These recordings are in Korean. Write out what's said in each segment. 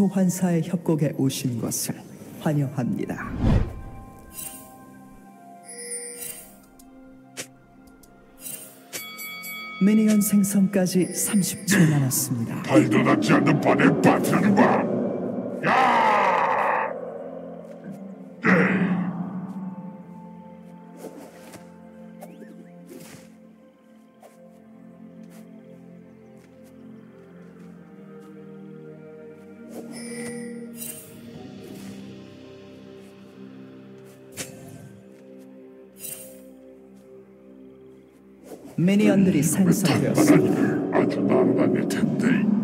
소환사의 협곡에 오신 것을 환영합니다. 미니언 생성까지 30초 남았습니다. 발도 닿지 않는 빠뜨리는 거 미니언들이 생성되었습니다. 아주 나아다닐 텐데.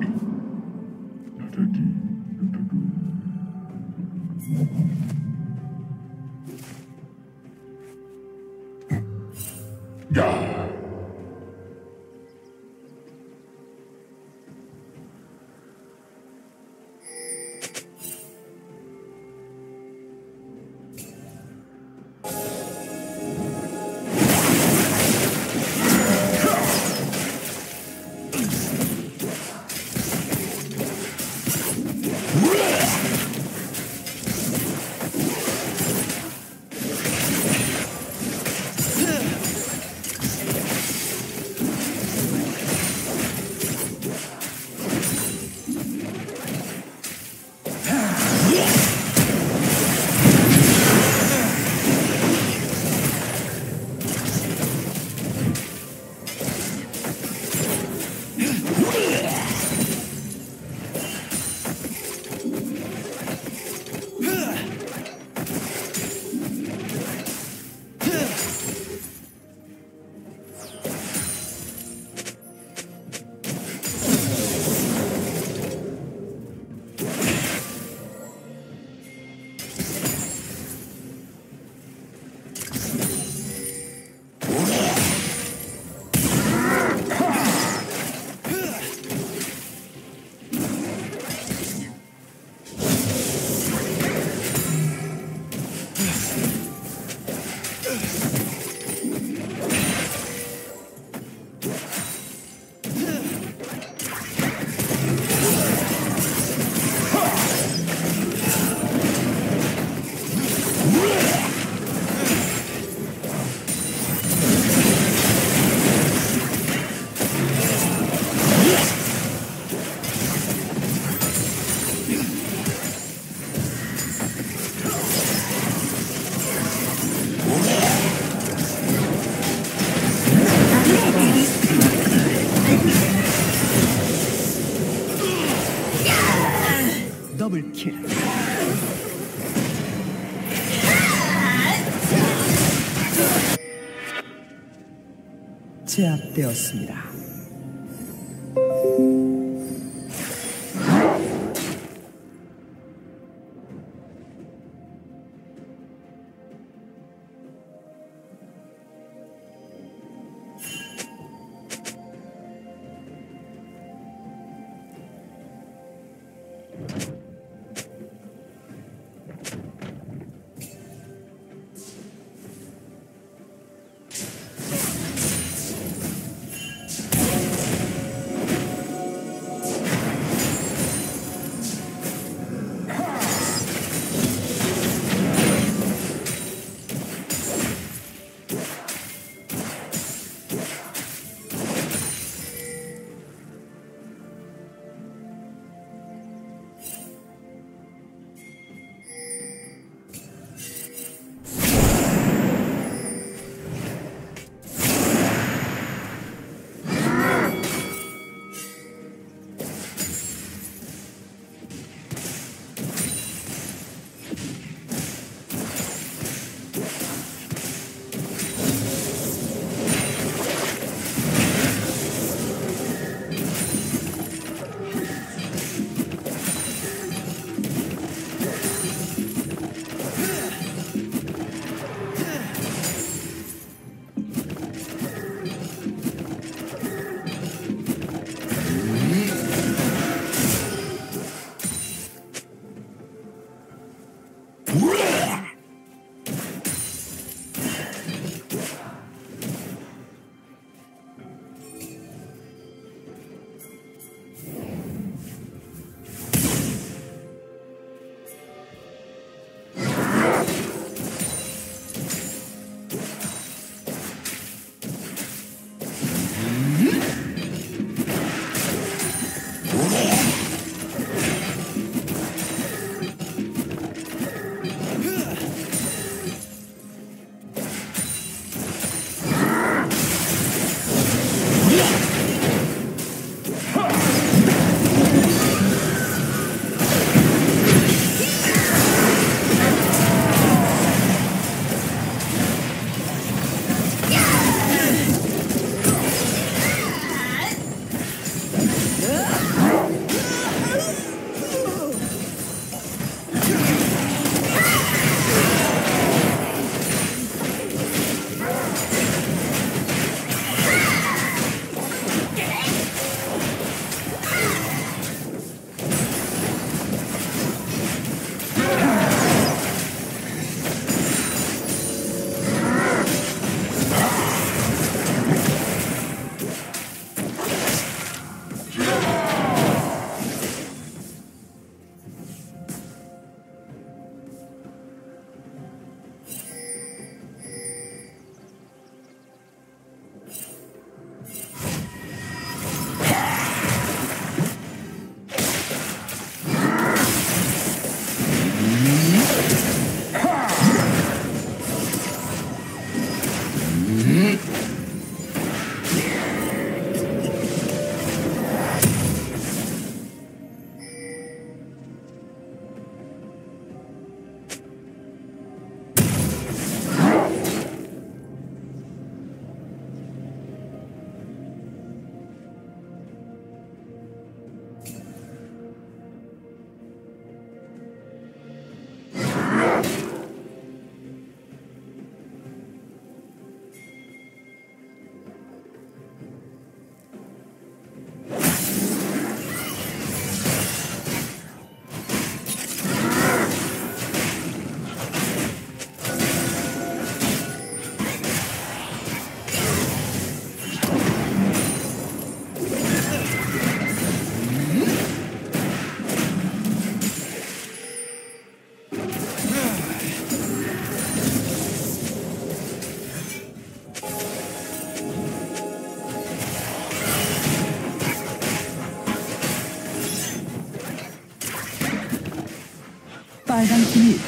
제압되었습니다.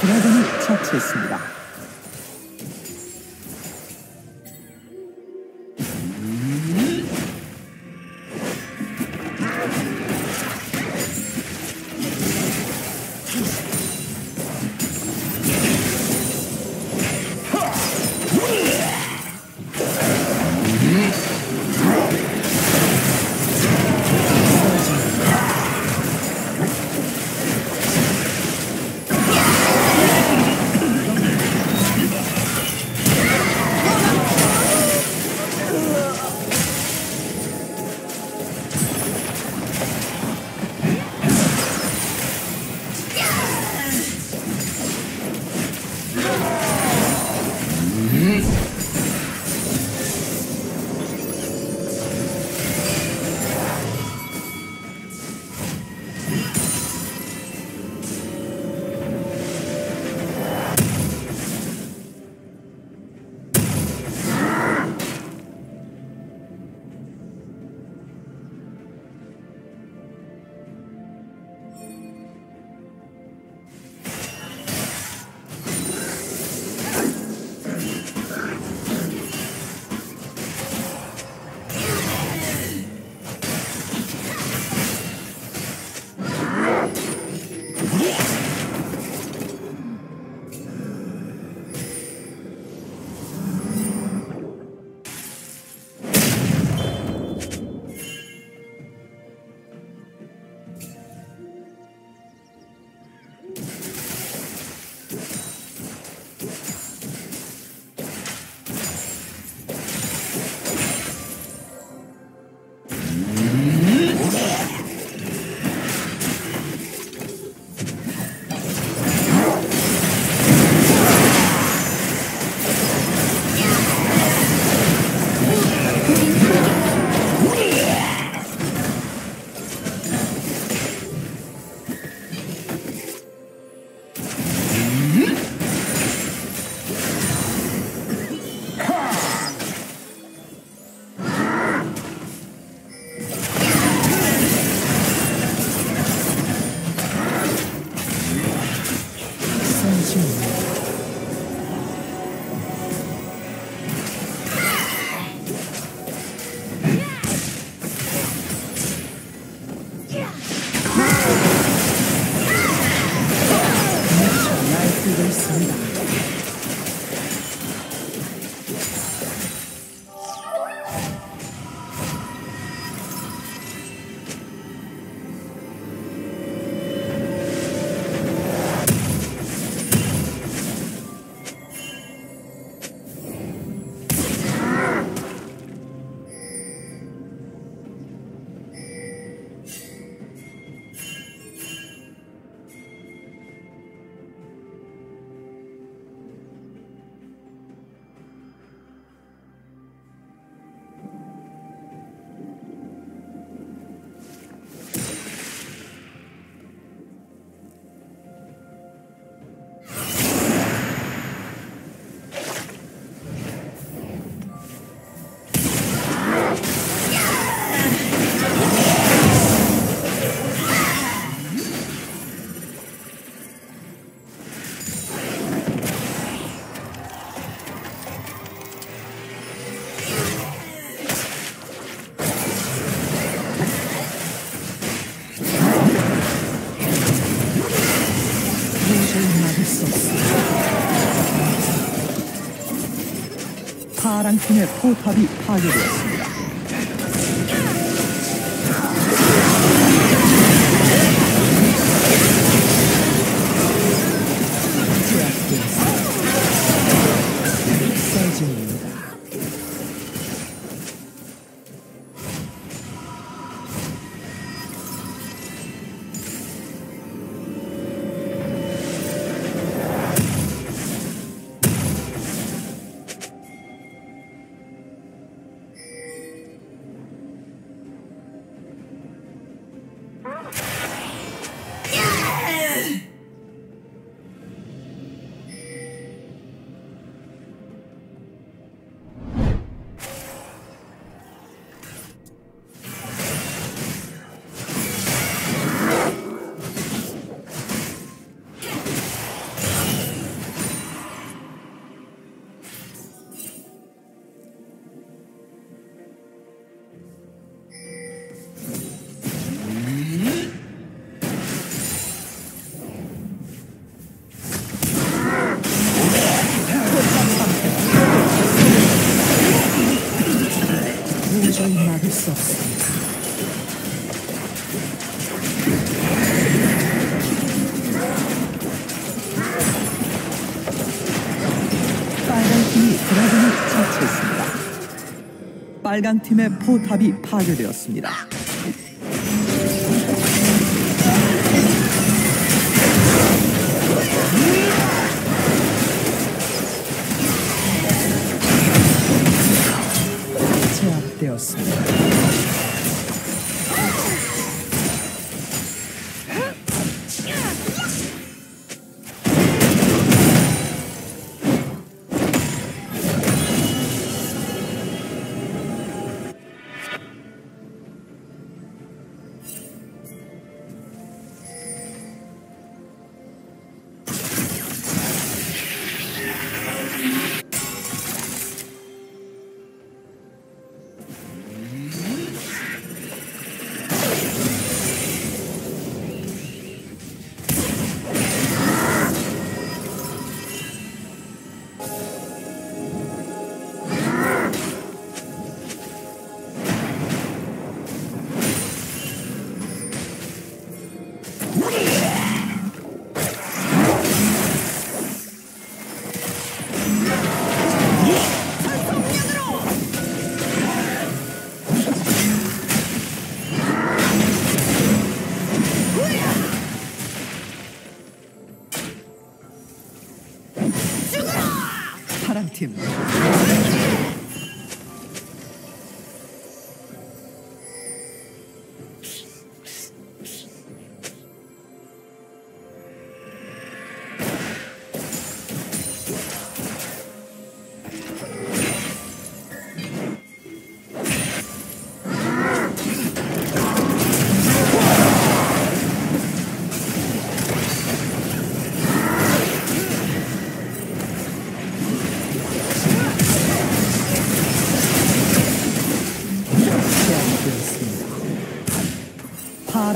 드래곤을 처치했습니다. 파란 팀의 포탑이 파괴되었습니다. 서진입 없습니다. 빨간 팀이 드라군을 처치했습니다. 빨간 팀의 포탑이 파괴되었습니다.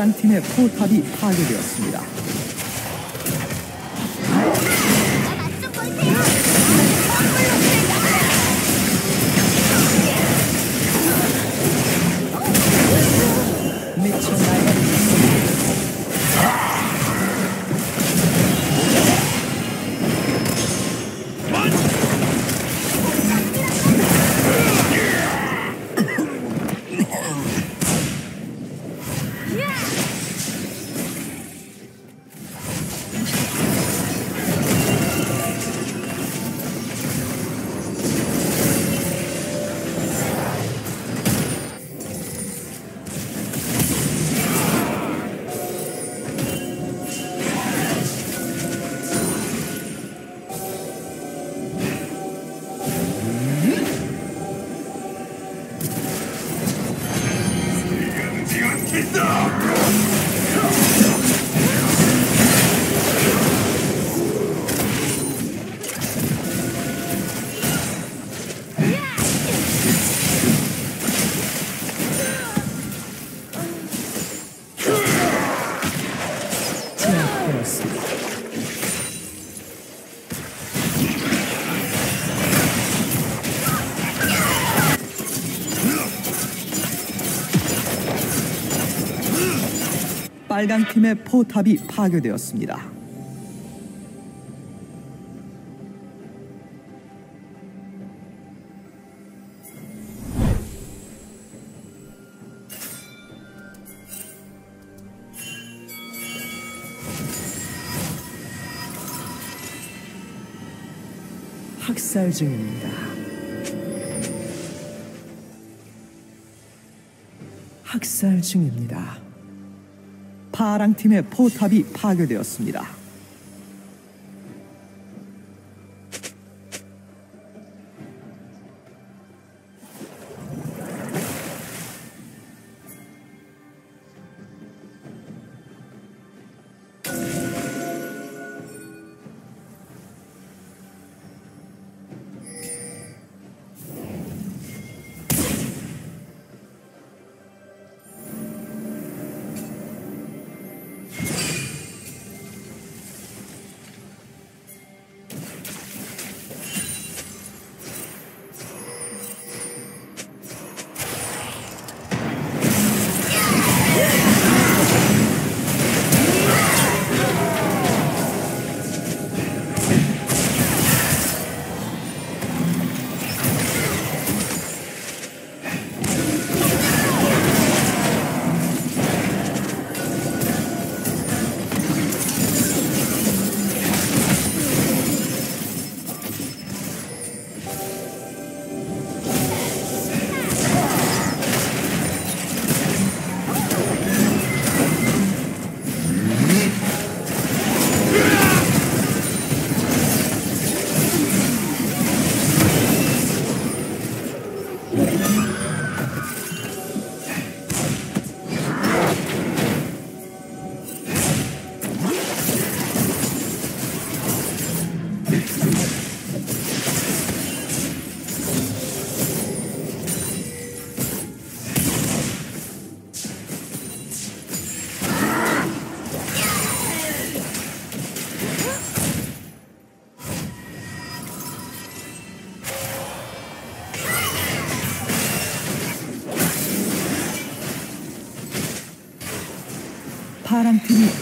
파란 팀의 포탑이 파괴되었습니다. 빨간 팀의 포탑이 파괴되었습니다. 학살 중입니다. 학살 중입니다. 파랑 팀의 포탑이 파괴되었습니다.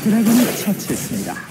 드래곤을 처치했습니다.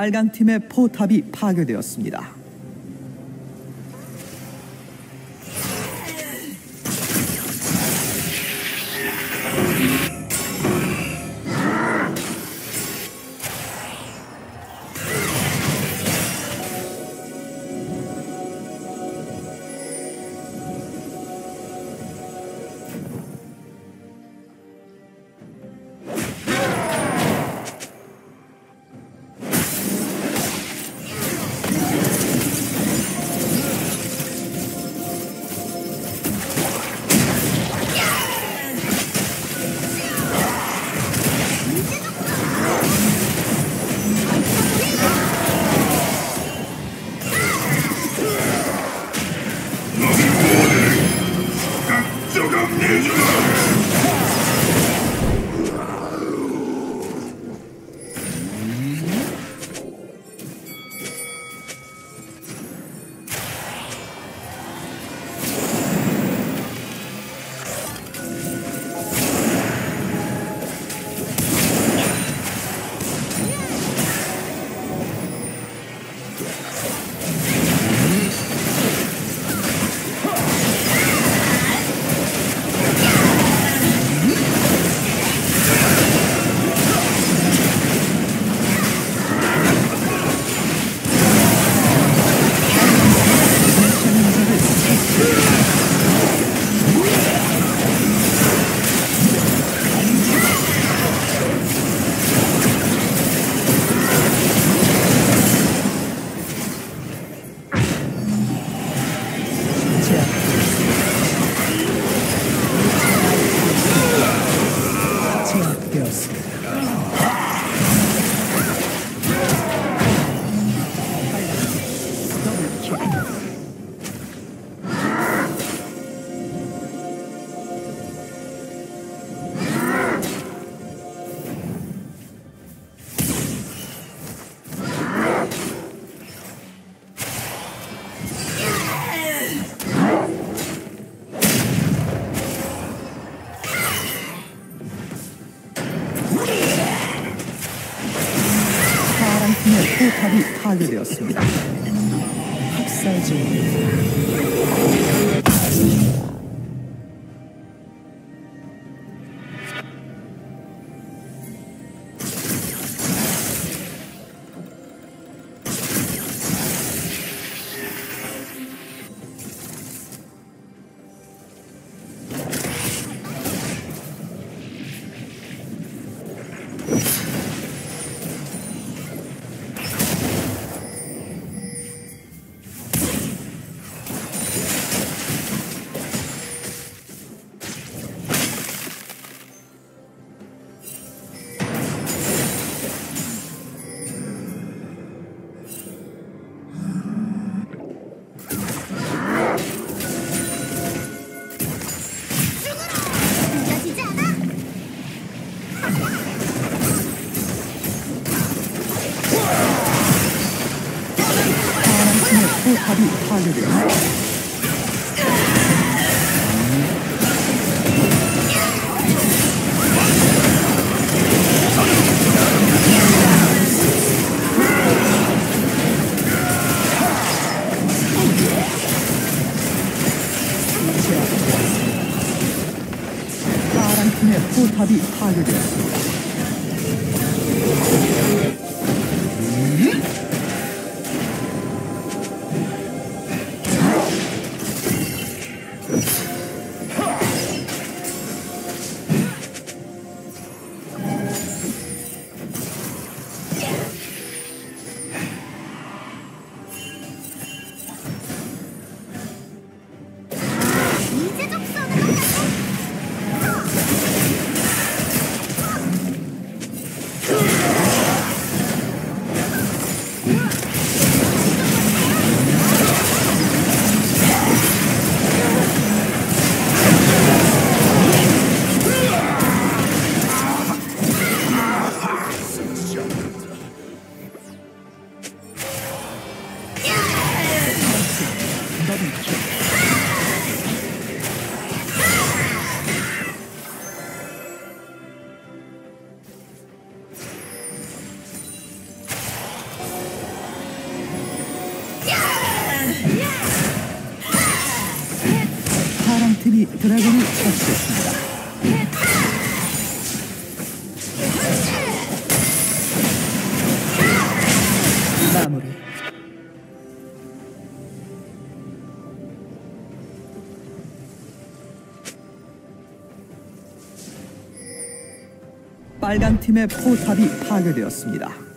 빨강 팀의 포탑이 파괴되었습니다. 포탑이 파괴되었습니다. 학살 중입니다. 포탑이 빨간 팀의 포탑이 파괴되었습니다.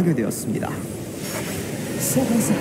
포탑이 파괴되었습니다. 속아서